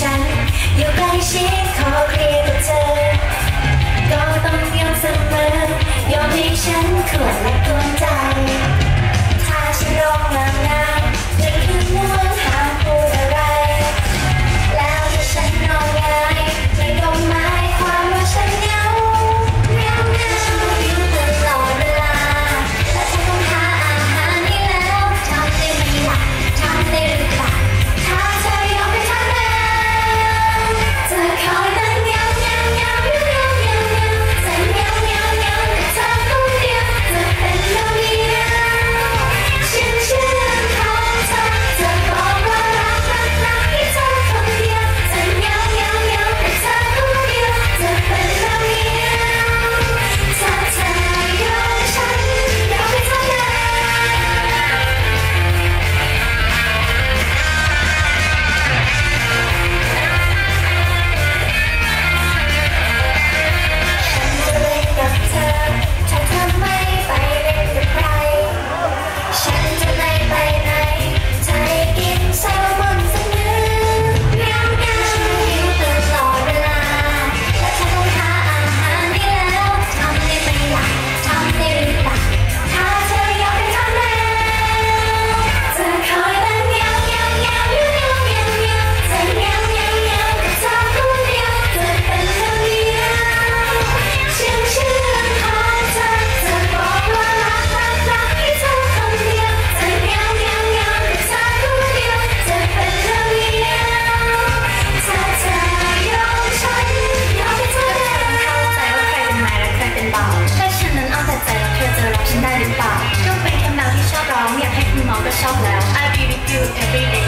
ฉัน อยู่ใกล้ชิดขอเคลียร์กับเธอ ก็ต้องยอมเสมอยอมให้ฉันขวด myself now. I be with you every day.